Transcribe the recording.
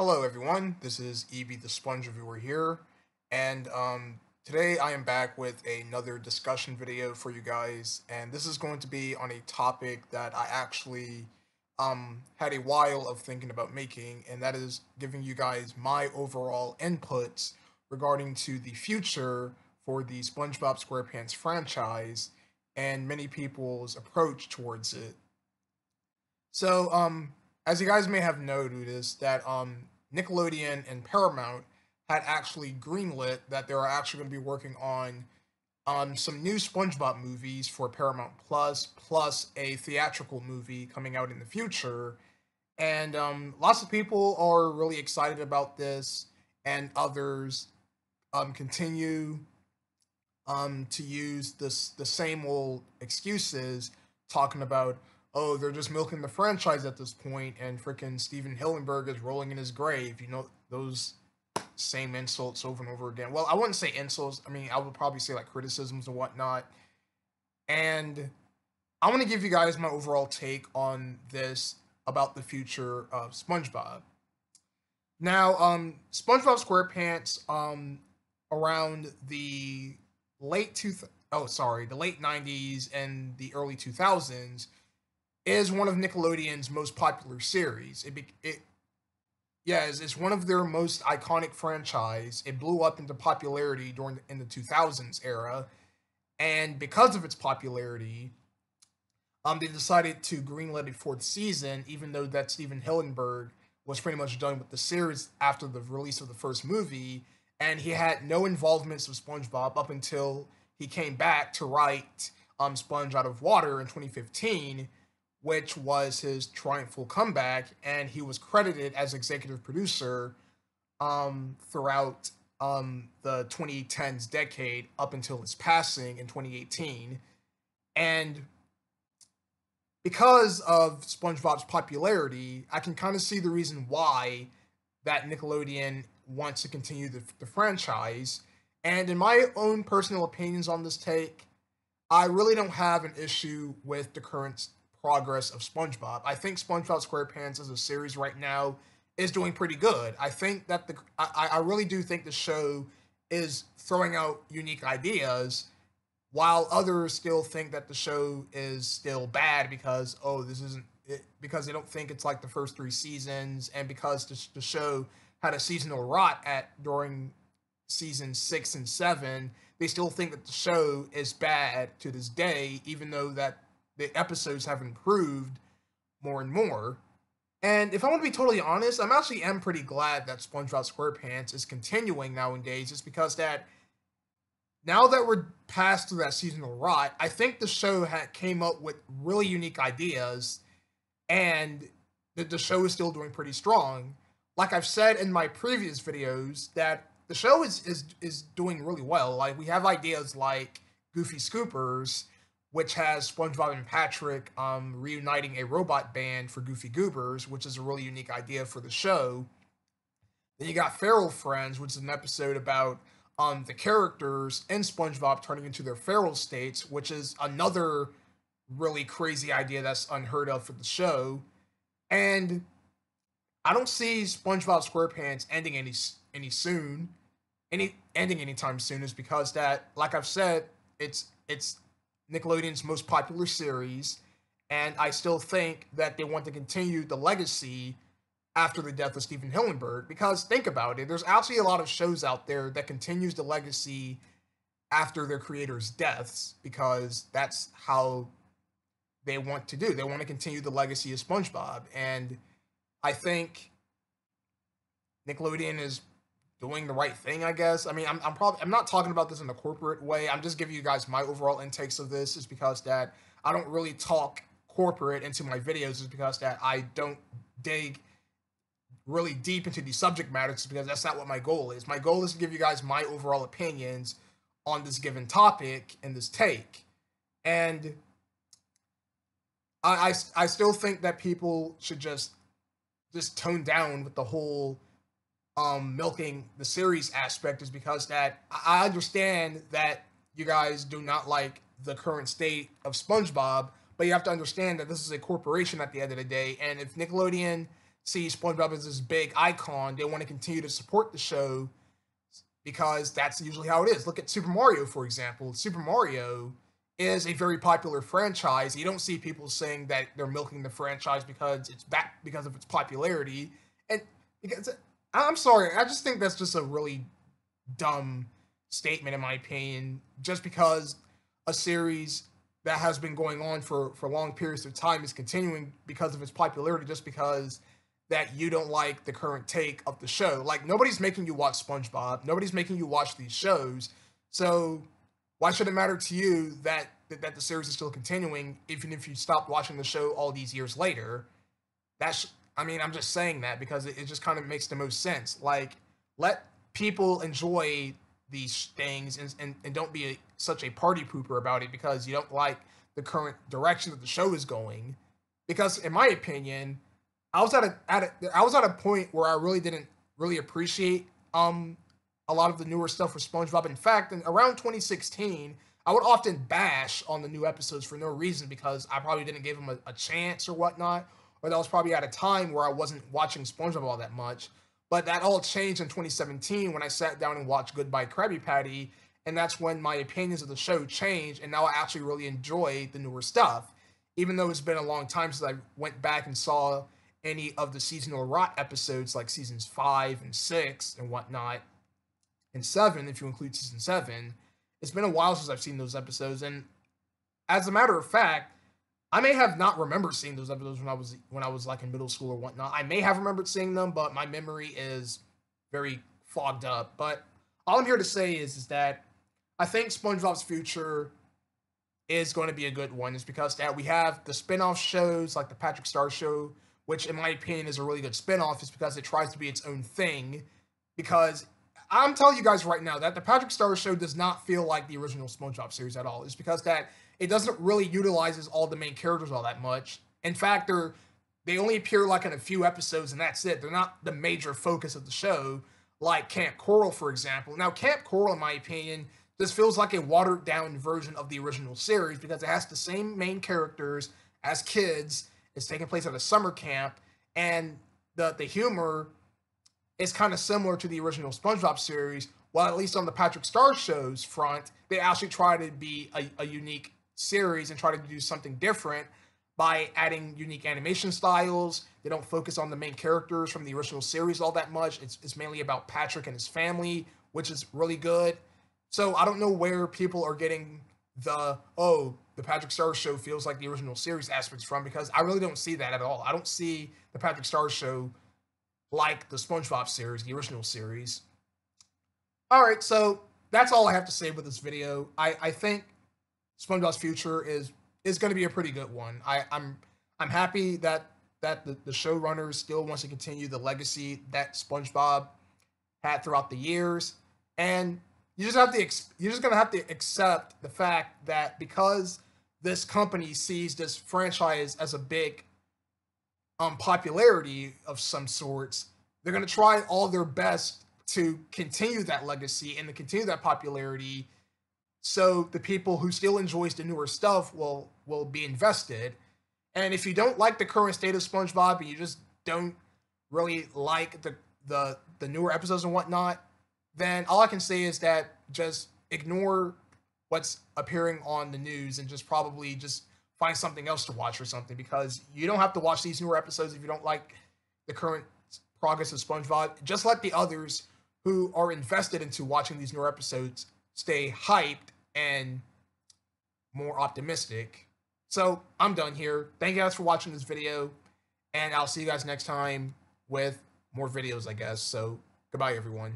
Hello everyone, this is EB the Sponge Reviewer here, and um, today I am back with another discussion video for you guys, and this is going to be on a topic that I actually um, had a while of thinking about making, and that is giving you guys my overall inputs regarding to the future for the SpongeBob SquarePants franchise and many people's approach towards it. So, um, as you guys may have noted, is that um, Nickelodeon and Paramount had actually greenlit that they are actually going to be working on um, some new SpongeBob movies for Paramount Plus, plus a theatrical movie coming out in the future. And um, lots of people are really excited about this, and others um, continue um, to use this the same old excuses, talking about oh, they're just milking the franchise at this point, and freaking Stephen Hillenburg is rolling in his grave. You know, those same insults over and over again. Well, I wouldn't say insults. I mean, I would probably say like criticisms and whatnot. And I want to give you guys my overall take on this about the future of SpongeBob. Now, um, SpongeBob SquarePants, um, around the late two, oh sorry, the late '90s and the early 2000s, is one of Nickelodeon's most popular series. It, it yeah, it's, it's, one of their most iconic franchise. It blew up into popularity during the, in the 2000s era, and because of its popularity, um, they decided to greenlight a fourth season, even though that Stephen Hillenburg was pretty much done with the series after the release of the first movie, and he had no involvements with SpongeBob up until he came back to write um, Sponge Out of Water in 2015 which was his triumphal comeback, and he was credited as executive producer um, throughout um, the 2010s decade up until his passing in 2018. And because of SpongeBob's popularity, I can kind of see the reason why that Nickelodeon wants to continue the, the franchise. And in my own personal opinions on this take, I really don't have an issue with the current progress of SpongeBob. I think SpongeBob SquarePants as a series right now is doing pretty good. I think that the I, I really do think the show is throwing out unique ideas while others still think that the show is still bad because oh this isn't it, because they don't think it's like the first three seasons and because the, the show had a seasonal rot at during season six and seven they still think that the show is bad to this day even though that the episodes have improved more and more. And if I want to be totally honest, I'm actually am pretty glad that SpongeBob SquarePants is continuing nowadays, just because that now that we're past through that seasonal rot, I think the show had came up with really unique ideas, and the, the show is still doing pretty strong. Like I've said in my previous videos, that the show is is is doing really well. Like we have ideas like Goofy Scoopers, which has SpongeBob and Patrick um, reuniting a robot band for Goofy Goobers, which is a really unique idea for the show. Then you got Feral Friends, which is an episode about um, the characters in SpongeBob turning into their feral states, which is another really crazy idea that's unheard of for the show. And I don't see SpongeBob SquarePants ending any any soon, any ending anytime soon, is because that, like I've said, it's it's Nickelodeon's most popular series, and I still think that they want to continue the legacy after the death of Stephen Hillenburg. Because think about it, there's actually a lot of shows out there that continues the legacy after their creators' deaths, because that's how they want to do. They want to continue the legacy of SpongeBob, and I think Nickelodeon is doing the right thing, I guess. I mean, I'm, I'm probably I'm not talking about this in a corporate way. I'm just giving you guys my overall intakes of this, is because that I don't really talk corporate into my videos, is because that I don't dig really deep into the subject matters, because that's not what my goal is. My goal is to give you guys my overall opinions on this given topic and this take, and I, I, I still think that people should just just tone down with the whole um, milking the series aspect is because that I understand that you guys do not like the current state of SpongeBob, but you have to understand that this is a corporation at the end of the day, and if Nickelodeon see SpongeBob as this big icon. They want to continue to support the show because that's usually how it is. Look at Super Mario, for example. Super Mario is a very popular franchise. You don't see people saying that they're milking the franchise because it's back because of its popularity. And because I'm sorry, I just think that's just a really dumb statement in my opinion. Just because a series that has been going on for for long periods of time is continuing because of its popularity, just because that you don't like the current take of the show. Like nobody's making you watch SpongeBob. Nobody's making you watch these shows. So why should it matter to you that that the series is still continuing, even if you stopped watching the show all these years later? That's I mean, I'm just saying that because it, it just kind of makes the most sense. Like, let people enjoy these things and, and, and don't be a, such a party pooper about it because you don't like the current direction that the show is going. Because in my opinion, I was at a at a, I was at a point where I really didn't really appreciate um a lot of the newer stuff for SpongeBob. In fact, in around 2016, I would often bash on the new episodes for no reason because I probably didn't give them a, a chance or whatnot, or that was probably at a time where I wasn't watching SpongeBob all that much. But that all changed in 2017 when I sat down and watched Goodbye Krabby Patty, and that's when my opinions of the show changed, and now I actually really enjoy the newer stuff. Even though it's been a long time since I went back and saw any of the seasonal rot episodes like seasons five and six and whatnot, and seven, if you include season seven. It's been a while since I've seen those episodes, and as a matter of fact, I may have not remembered seeing those episodes when I was when I was like in middle school or whatnot. I may have remembered seeing them, but my memory is very fogged up. But all I'm here to say is is that I think SpongeBob's future is going to be a good one. Is because that we have the spin-off shows like the Patrick Star Show, which in my opinion is a really good spin-off, is because it tries to be its own thing. Because I'm telling you guys right now that the Patrick Star Show does not feel like the original SpongeBob series at all. It's because that it doesn't really utilizes all the main characters all that much. In fact, they're they only appear like in a few episodes and that's it. They're not the major focus of the show, like Camp Coral, for example. Now, Camp Coral, in my opinion, just feels like a watered down version of the original series because it has the same main characters as kids. It's taking place at a summer camp, and the the humor is kind of similar to the original SpongeBob series. While at least on the Patrick Star show's front, they actually try to be a, a unique series and try to do something different by adding unique animation styles. They don't focus on the main characters from the original series all that much. It's, it's mainly about Patrick and his family, which is really good. So I don't know where people are getting the, oh, the Patrick Star Show feels like the original series aspects from because I really don't see that at all. I don't see the Patrick Star Show like the SpongeBob series, the original series. All right, so that's all I have to say with this video. I, I think SpongeBob's future is is going to be a pretty good one. I, I'm I'm happy that that the, the showrunner still wants to continue the legacy that SpongeBob had throughout the years, and you just have to you're just gonna have to accept the fact that because this company sees this franchise as a big um popularity of some sorts, they're gonna try all their best to continue that legacy and to continue that popularity so the people who still enjoys the newer stuff will will be invested. And if you don't like the current state of spongebob and you just don't really like the the the newer episodes and whatnot then all i can say is that just ignore what's appearing on the news and just probably just find something else to watch or something because you don't have to watch these newer episodes if you don't like the current progress of spongebob just let the others who are invested into watching these newer episodes stay hyped and more optimistic. So I'm done here. Thank you guys for watching this video, and I'll see you guys next time with more videos, I guess. So goodbye, everyone.